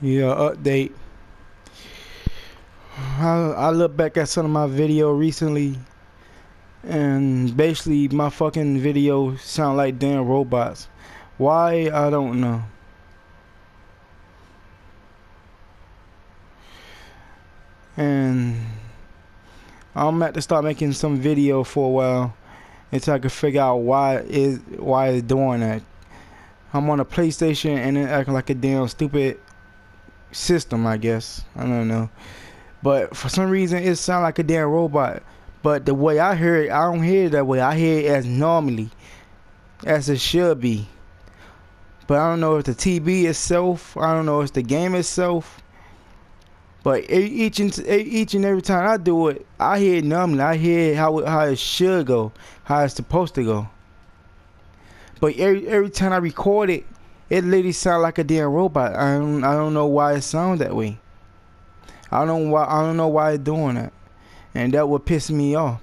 Yeah, update. I, I look back at some of my video recently, and basically my fucking video sound like damn robots. Why I don't know. And I'm about to start making some video for a while until I can figure out why is why it's doing that. I'm on a PlayStation and it acting like a damn stupid system, I guess. I don't know. But for some reason, it sounds like a damn robot. But the way I hear it, I don't hear it that way. I hear it as normally, as it should be. But I don't know if the TV itself, I don't know if it's the game itself. But each and each and every time I do it, I hear it normally. I hear how how it should go, how it's supposed to go. But every every time I record it, it literally sound like a damn robot. I don't I don't know why it sounds that way. I don't why I don't know why it's doing that. And that would piss me off.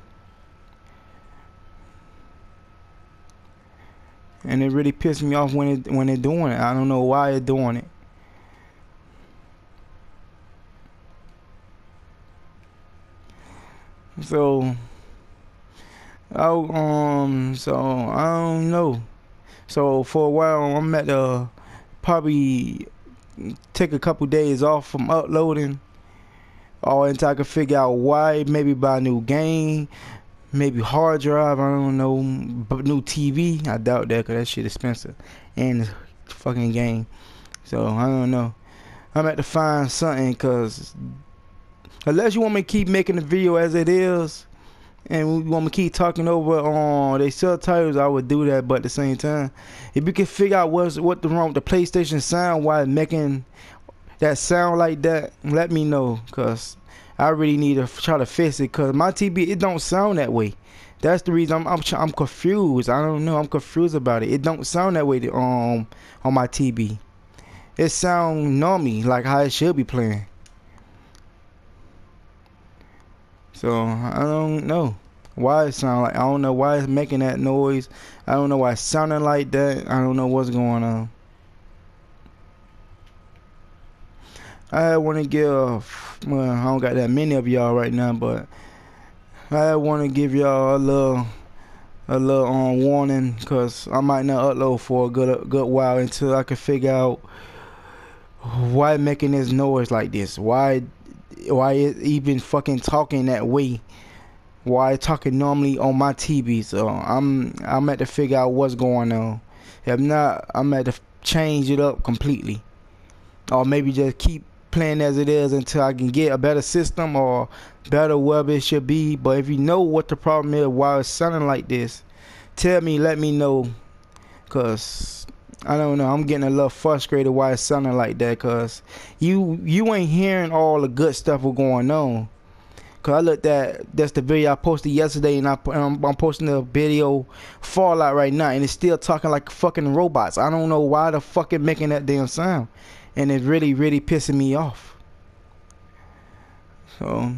And it really pissed me off when it when they're doing it. I don't know why it's doing it. So Oh um so I don't know. So for a while, I'm at the probably take a couple days off from uploading, or until I can figure out why. Maybe buy a new game, maybe hard drive. I don't know, new TV. I doubt that because that shit expensive, and the fucking game. So I don't know. I'm at to find something because unless you want me to keep making the video as it is, and we to keep talking over on they subtitles, I would do that. But at the same time, if you can figure out what's what the wrong with the PlayStation sound, why making that sound like that, let me know, cause I really need to try to fix it. Cause my TV it don't sound that way. That's the reason I'm I'm, I'm confused. I don't know. I'm confused about it. It don't sound that way to, um on my TV. It sound normal, like how it should be playing. So I don't know why it sound like. I don't know why it's making that noise. I don't know why it's sounding like that. I don't know what's going on. I want to give. Well, I don't got that many of y'all right now, but I want to give y'all a little, a little um, warning, cause I might not upload for a good, a good while until I can figure out why making this noise like this. Why why even fucking talking that way? Why talking normally on my TV so I'm I'm at to figure out what's going on. If not I'm at to change it up completely. Or maybe just keep playing as it is until I can get a better system or better whatever it should be. But if you know what the problem is why it's sounding like this tell me let me know. Cause I don't know. I'm getting a little frustrated why it's sounding like that, cause you you ain't hearing all the good stuff we're going on. Cause I looked at that's the video I posted yesterday, and I I'm, um, I'm posting the video Fallout right now, and it's still talking like fucking robots. I don't know why the fucking making that damn sound, and it's really really pissing me off. So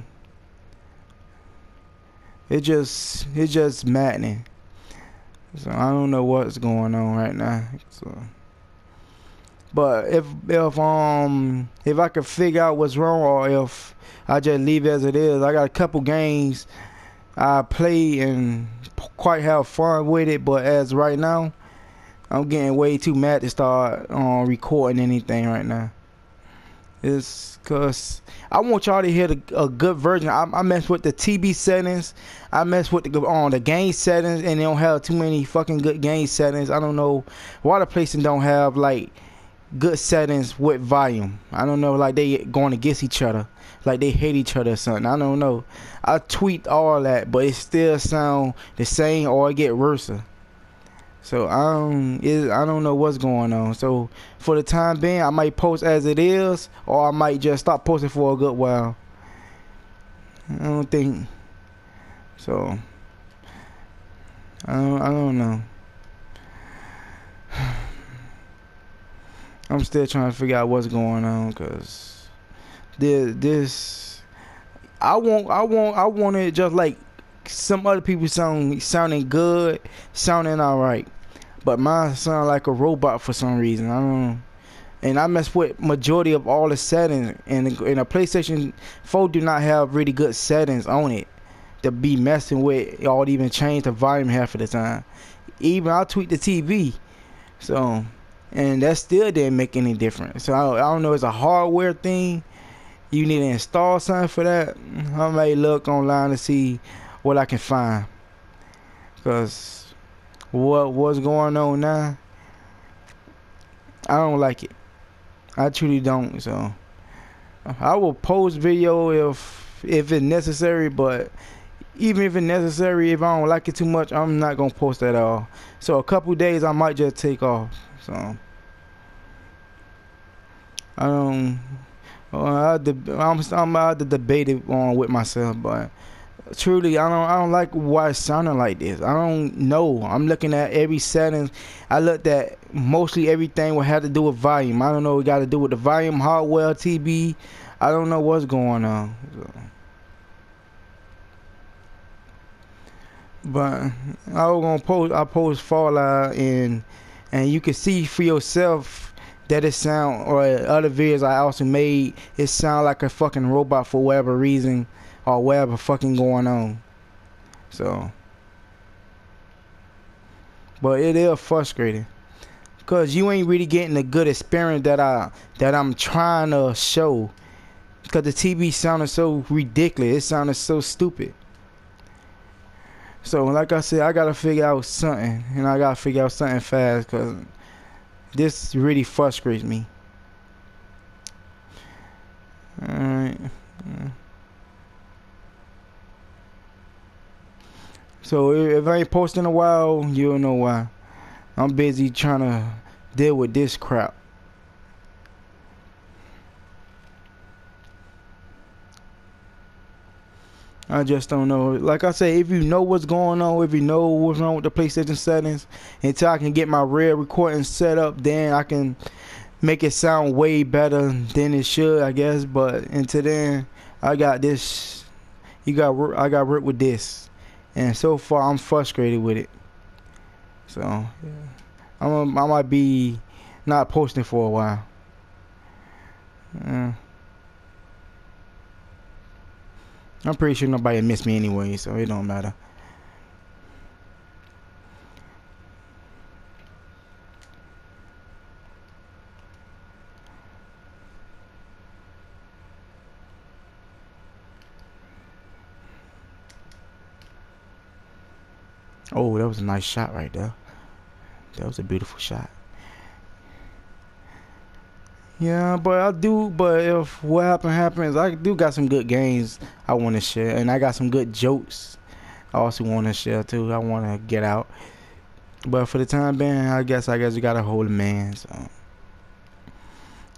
it just it's just maddening. So I don't know what's going on right now. So, but if if um if I could figure out what's wrong or if I just leave it as it is, I got a couple games I play and quite have fun with it. But as right now, I'm getting way too mad to start um, recording anything right now. It's cause I want y'all to hear the, a good version. I, I mess with the TV settings. I mess with the on um, the game settings, and they don't have too many fucking good game settings. I don't know why the PlayStation don't have like good settings with volume. I don't know, like they going against each other, like they hate each other or something. I don't know. I tweet all that, but it still sound the same or it get worse. So I don't I don't know what's going on. So for the time being, I might post as it is, or I might just stop posting for a good while. I don't think so. I don't, I don't know. I'm still trying to figure out what's going on, cause this this I want I want I want it just like some other people sound sounding good, sounding all right but mine sound like a robot for some reason. I don't know. and I mess with majority of all the settings. And in a PlayStation 4 do not have really good settings on it to be messing with or even change the volume half of the time. Even I tweak the TV, so and that still didn't make any difference. So I, I don't know. It's a hardware thing. You need to install something for that. I may look online to see what I can find. Cause what what's going on now? I don't like it. I truly don't. So I will post video if if it's necessary, but even if it's necessary, if I don't like it too much, I'm not gonna post at all. So a couple days I might just take off. So I don't. I, I'm I'm out to debate it on with myself, but truly I don't I don't like why it's sounding like this. I don't know. I'm looking at every setting. I looked at mostly everything what had to do with volume. I don't know what got to do with the volume, hardware, TB. I don't know what's going on. So. But I was gonna post I post Fallout and and you can see for yourself that it sound or other videos I also made it sound like a fucking robot for whatever reason or whatever fucking going on. So but it is frustrating because you ain't really getting the good experience that I that I'm trying to show because the TV sounded so ridiculous it sounded so stupid so like I said, I gotta figure out something, and I gotta figure out something fast, cause this really frustrates me. Alright. So if I ain't posting a while, you'll know why. I'm busy trying to deal with this crap. I just don't know. Like I say, if you know what's going on, if you know what's wrong with the PlayStation settings, until I can get my real recording set up, then I can make it sound way better than it should, I guess. But until then, I got this. You got I got work with this, and so far I'm frustrated with it. So yeah. I'm a, I might be not posting for a while. I'm pretty sure nobody missed me anyway, so it don't matter. Oh, that was a nice shot right there. That was a beautiful shot. Yeah, but I do. But if what happen happens, I do got some good games I want to share, and I got some good jokes I also want to share too. I want to get out. But for the time being, I guess I guess you gotta hold a man, so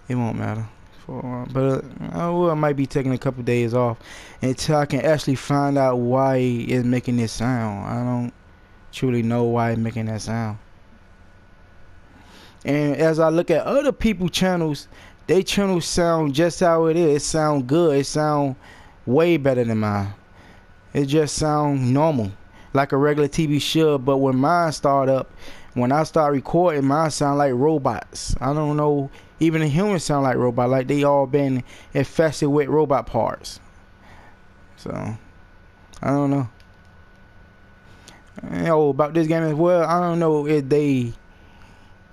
it won't matter. For, but uh, I, will, I might be taking a couple days off until I can actually find out why it's making this sound. I don't truly know why it's making that sound. And as I look at other people channels, they channels sound just how it is. It sound good. It sound way better than mine. It just sound normal, like a regular TV should. But when mine start up, when I start recording, mine sound like robots. I don't know. Even the humans sound like robots. Like they all been infested with robot parts. So I don't know. Oh, about this game as well. I don't know if they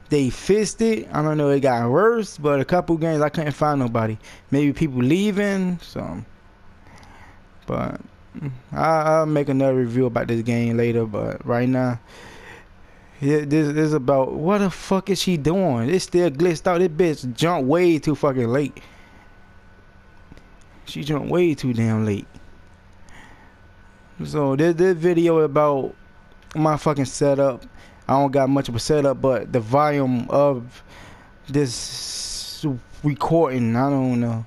they fixed it. I don't know it got worse, but a couple games I couldn't find nobody. Maybe people leaving, so. But I, will make another review about this game later. But right now, this is about what the fuck is she doing? It still glitched out. This bitch jumped way too fucking late. She jumped way too damn late. So this this video about my fucking setup I don't got much of a setup, but the volume of this recording, I don't know.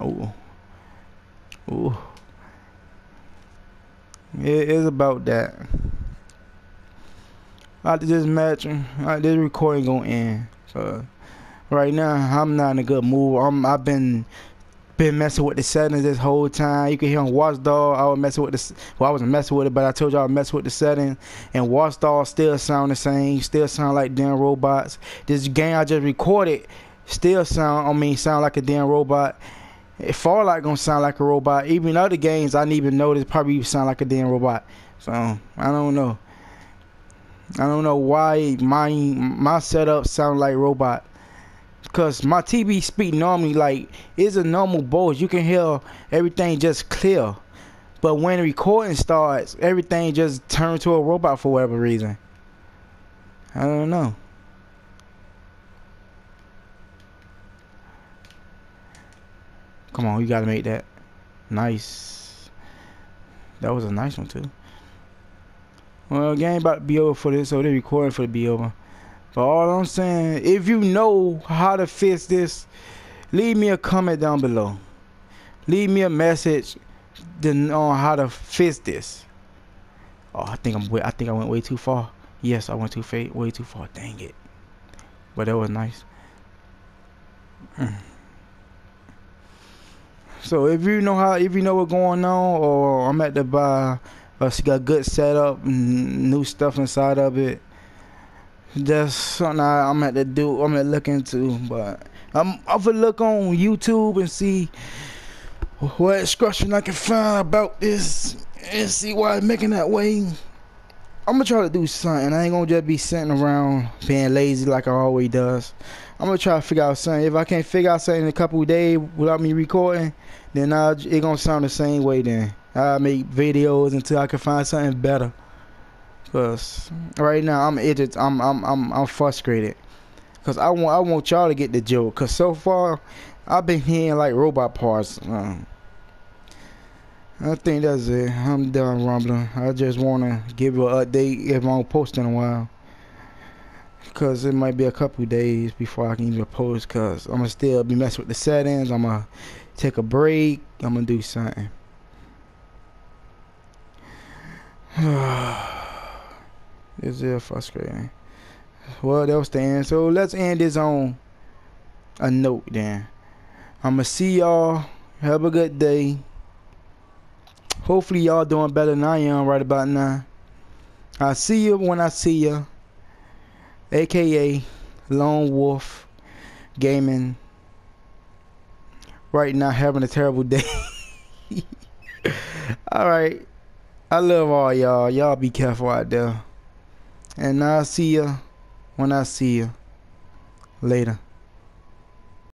Oh, oh, it is about that. After this match, after this recording gonna end. So right now, I'm not in a good mood. I'm, I've been been messing with the settings this whole time. You can hear on Watchdog, I was messing with the. Well, I wasn't messing with it, but I told y'all I messing with the setting. And Watchdog still sound the same. Still sound like damn robots. This game I just recorded still sound. I mean, sound like a damn robot. It Out gonna sound like a robot. Even other games I didn't even notice probably sound like a damn robot. So I don't know. I don't know why my my setup sound like robot. Cause my TV speak normally like it's a normal Bose. You can hear everything just clear. But when recording starts, everything just turns to a robot for whatever reason. I don't know. Come on, you gotta make that. Nice. That was a nice one too. Well, game about to be over for this, so they're recording for the be over. But all I'm saying, if you know how to fix this, leave me a comment down below. Leave me a message on how to fix this. Oh, I think I'm. I think I went way too far. Yes, I went too far, way too far. Dang it. But that was nice. So if you know how, if you know what's going on, or I'm at the bar, or she got good setup, new stuff inside of it. That's something I, am at to do. I'm to look into, but I'm I'm gonna look on YouTube and see what excursion I can find about this and see why it's making that way. I'm gonna try to do something. I ain't gonna just be sitting around being lazy like I always does. I'm gonna try to figure out something. If I can't figure out something in a couple days without me recording, then I it gonna sound the same way. Then I make videos until I can find something better. Cause right now I'm edged. I'm I'm I'm I'm frustrated. Cause I want I want y'all to get the joke. Cause so far I've been hearing like robot parts. Um, I think that's it. I'm done rumbling. I just wanna give you an update if I don't post in a while. Cause it might be a couple days before I can even post. Cause I'm gonna still be messing with the settings. I'm gonna take a break. I'm gonna do something. Is it frustrating? Well, that was the end. So let's end this on a note then. I'ma see y'all. Have a good day. Hopefully y'all doing better than I am right about now. I'll see you when I see you. AKA Lone Wolf Gaming. Right now having a terrible day. Alright. I love all y'all. Y'all be careful out there. And I'll see you when I see you. Later.